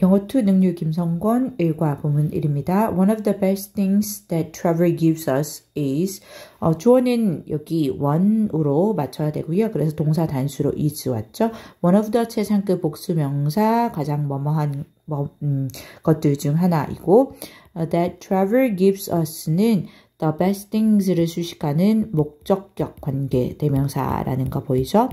영어 2 능률 김성권 1과 부문 1입니다. One of the best things that travel gives us is 어, 주어는 여기 one으로 맞춰야 되고요. 그래서 동사 단수로 is 왔죠. One of the 최상급 복수명사 가장 뭐뭐한 뭐, 음, 것들 중 하나이고 uh, that travel gives us는 the best things를 수식하는 목적격 관계 대명사라는 거 보이죠?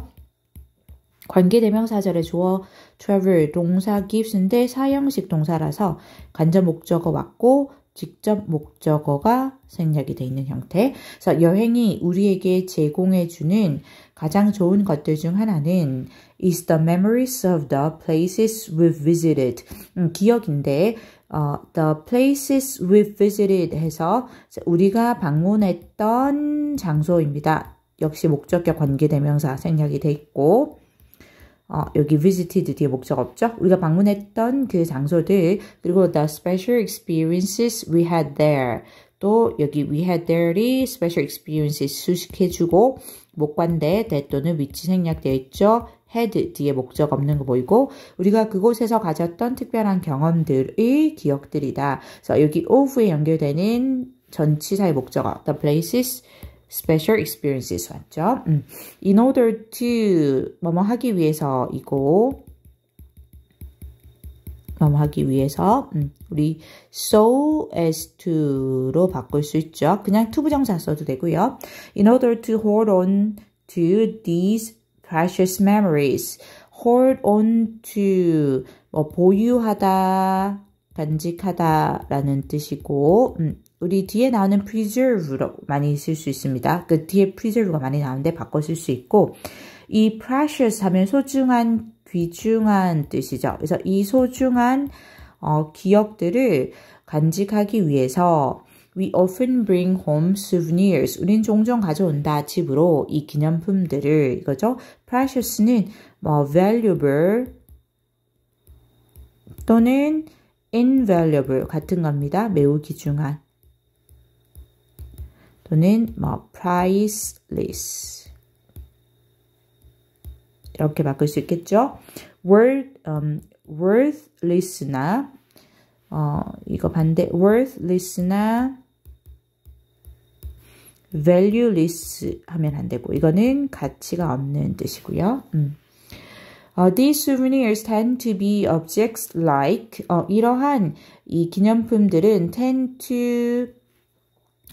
관계대명사절의 주어 travel 동사 gives인데 사형식 동사라서 간접 목적어 왔고 직접 목적어가 생략이 되어 있는 형태. 그래서 여행이 우리에게 제공해 주는 가장 좋은 것들 중 하나는 is the memories of the places we've visited. 음, 기억인데 어, the places we've visited 해서 우리가 방문했던 장소입니다. 역시 목적격 관계대명사 생략이 돼 있고 어, 여기 visited 뒤에 목적 없죠? 우리가 방문했던 그 장소들 그리고 the special experiences we had there 또 여기 we had there이 special experiences 수식해주고 목관대 that 또는 위치 생략되어 있죠? had 뒤에 목적 없는 거 보이고 우리가 그곳에서 가졌던 특별한 경험들의 기억들이다. 그래서 여기 of에 연결되는 전치사의 목적어 the places special experiences 왔죠. 음. In order to 뭐뭐 하기 위해서이고 뭐뭐 하기 위해서 음, 우리 so as to로 바꿀 수 있죠. 그냥 to 부정사 써도 되고요. In order to hold on to these precious memories. hold on to 뭐 보유하다, 간직하다라는 뜻이고 음, 우리 뒤에 나오는 preserve로 많이 쓸 수 있습니다. 그 뒤에 preserve가 많이 나오는데 바꿔 쓸 수 있고 이 precious 하면 소중한, 귀중한 뜻이죠. 그래서 이 소중한 어, 기억들을 간직하기 위해서 We often bring home souvenirs. 우린 종종 가져온다 집으로 이 기념품들을 이거죠. Precious는 뭐 valuable 또는 invaluable 같은 겁니다. 매우 귀중한. 또는 뭐 priceless 이렇게 바꿀 수 있겠죠. worth, um, worthless나 어, 이거 반대 worthless나 valueless 하면 안 되고 이거는 가치가 없는 뜻이고요. 음. Uh, these souvenirs tend to be objects like 어, 이러한 이 기념품들은 tend to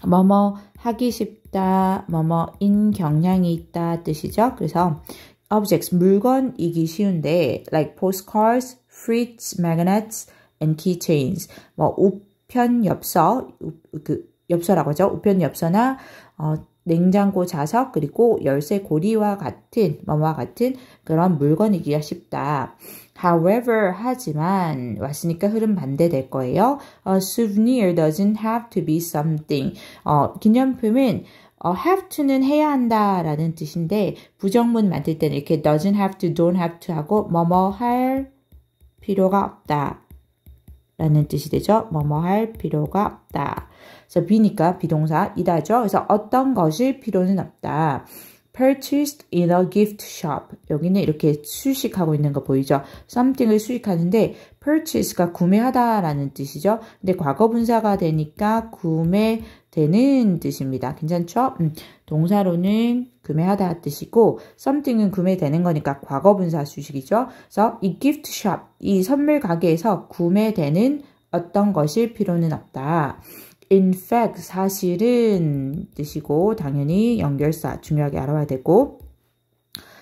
뭐뭐 하기 쉽다, 뭐뭐인 경향이 있다 뜻이죠. 그래서 objects 물건이기 쉬운데 like postcards, fruits, magnets, and keychains 뭐 우편 엽서 그 엽서라고 하죠. 우편 엽서나 어, 냉장고 자석 그리고 열쇠 고리와 같은 뭐와 같은 그런 물건이기가 쉽다. However, 하지만 왔으니까 흐름 반대될 거예요. A souvenir doesn't have to be something. 어, 기념품은 어, have to는 해야 한다라는 뜻인데 부정문 만들 때는 이렇게 doesn't have to, don't have to 하고 뭐뭐 할 필요가 없다. 라는 뜻이 되죠. 뭐뭐 할 필요가 없다. 그래서 비니까 비동사 이다죠. 그래서 어떤 것일 필요는 없다. Purchased in a gift shop. 여기는 이렇게 수식하고 있는 거 보이죠? something을 수식하는데 purchase가 구매하다라는 뜻이죠. 근데 과거 분사가 되니까 구매되는 뜻입니다. 괜찮죠? 음, 동사로는 구매하다 뜻이고 something은 구매되는 거니까 과거 분사 수식이죠. 그래서 이 gift shop, 이 선물 가게에서 구매되는 어떤 것일 필요는 없다. In fact 사실은 뜻이고 당연히 연결사 중요하게 알아야 되고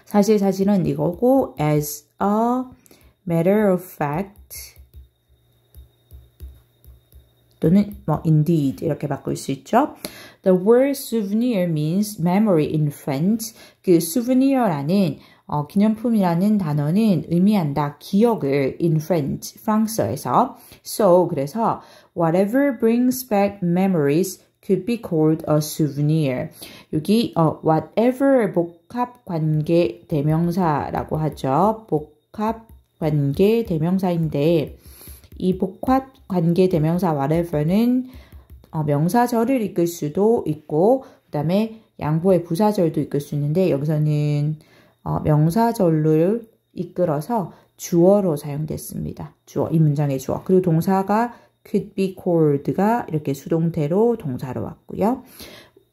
사실 사실은 이거고 as a matter of fact 또는 뭐 indeed 이렇게 바꿀 수 있죠. The word souvenir means memory in French. 그 souvenir라는 어, 기념품이라는 단어는 의미한다. 기억을 in French, 프랑스어에서. So, 그래서 whatever brings back memories could be called a souvenir. 여기 어, whatever 복합 관계 대명사라고 하죠. 복합 관계 대명사인데 이 복합 관계 대명사 whatever는 어, 명사절을 이끌 수도 있고 그 다음에 양보의 부사절도 이끌 수 있는데 여기서는 어, 명사절을 이끌어서 주어로 사용됐습니다. 주어, 이 문장의 주어. 그리고 동사가 could be called가 이렇게 수동태로 동사로 왔고요.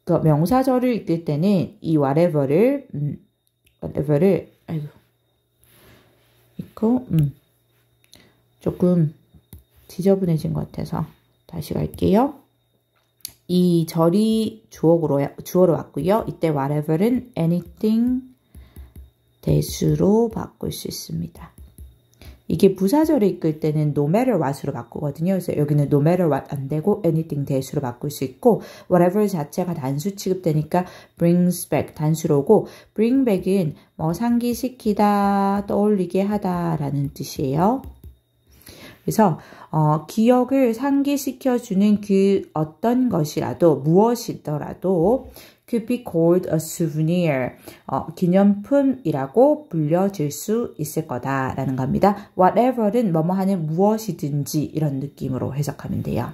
그 명사절을 읽을 때는 이 whatever를 음, whatever를 아이고 이거 음 조금 지저분해진 것 같아서 다시 갈게요. 이 절이 주어로 주어로 왔고요. 이때 whatever는 anything 대수로 바꿀 수 있습니다. 이게 부사절을 이끌 때는 no matter what으로 바꾸거든요. 그래서 여기는 no matter what 안 되고 anything 대수로 바꿀 수 있고 whatever 자체가 단수 취급되니까 brings back 단수로고 bring back은 뭐 상기시키다, 떠올리게 하다라는 뜻이에요. 그래서 어, 기억을 상기시켜주는 그 어떤 것이라도 무엇이더라도 could be called a souvenir. 어, 기념품이라고 불려질 수 있을 거다라는 겁니다. whatever는 뭐뭐 하는 무엇이든지 이런 느낌으로 해석하면 돼요.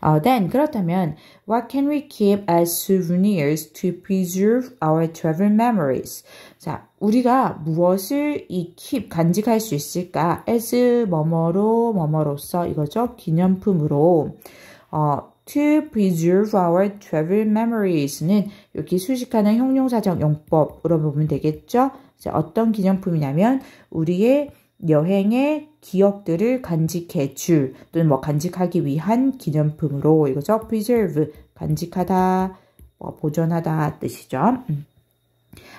어, then 그렇다면 what can we keep as souvenirs to preserve our travel memories? 자, 우리가 무엇을 이 keep 간직할 수 있을까? as 뭐뭐로 뭐뭐로서 이거죠. 기념품으로 어, to preserve our travel memories는 여기 수식하는 형용사적 용법으로 보면 되겠죠. 어떤 기념품이냐면 우리의 여행의 기억들을 간직해 줄 또는 뭐 간직하기 위한 기념품으로 이거죠. preserve 간직하다, 뭐 보존하다 뜻이죠. 음.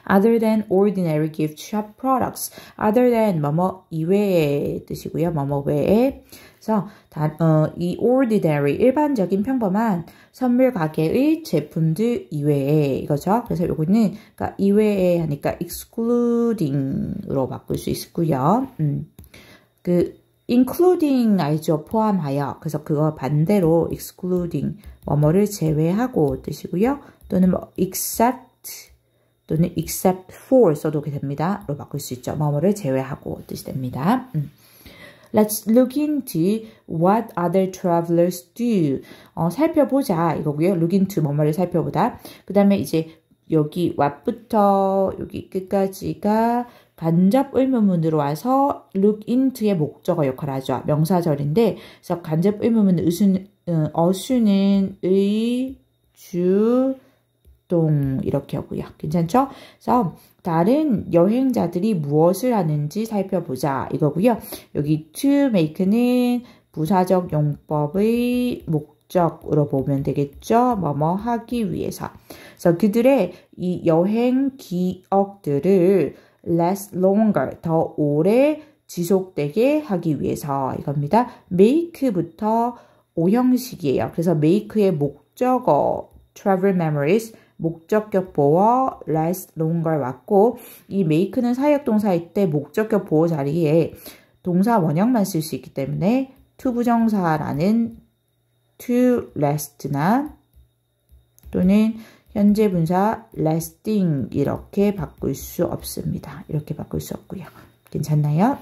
Other than ordinary gift shop products. other than 뭐뭐 이외의 뜻이고요. 뭐뭐 외에. 그래서 다, 어, 이 ordinary 일반적인 평범한 선물 가게의 제품들 이외에 이거죠. 그래서 요거는 그러니까 이외에 하니까 excluding으로 바꿀 수 있고요. 음. 그 including 알죠? 포함하여. 그래서 그거 반대로 excluding 뭐뭐를 제외하고 뜻이고요. 또는 뭐 except 또는 except for 써도 됩니다. 로 바꿀 수 있죠. 뭐뭐를 제외하고 뜻이 됩니다. 음. Let's look into what other travelers do. 어, 살펴보자 이거고요. look into 뭐뭐를 살펴보다. 그 다음에 이제 여기 what부터 여기 끝까지가 간접 의문문으로 와서 look into의 목적어 역할을 하죠. 명사절인데 그래서 간접 의문문 의수는, 어, 어수는 의, 주, 동 이렇게 하고요. 괜찮죠? 그래서 다른 여행자들이 무엇을 하는지 살펴보자 이거고요. 여기 to make는 부사적 용법의 목적으로 보면 되겠죠. 뭐뭐 하기 위해서. 그래서 그들의 이 여행 기억들을 last longer 더 오래 지속되게 하기 위해서 이겁니다. make부터 오형식이에요. 그래서 make의 목적어 travel memories 목적격 보어 last longer 왔고 이 make는 사역 동사일 때 목적격 보어 자리에 동사 원형만 쓸 수 있기 때문에 to 부정사라는 to last나 또는 현재 분사 lasting 이렇게 바꿀 수 없습니다. 이렇게 바꿀 수 없고요. 괜찮나요?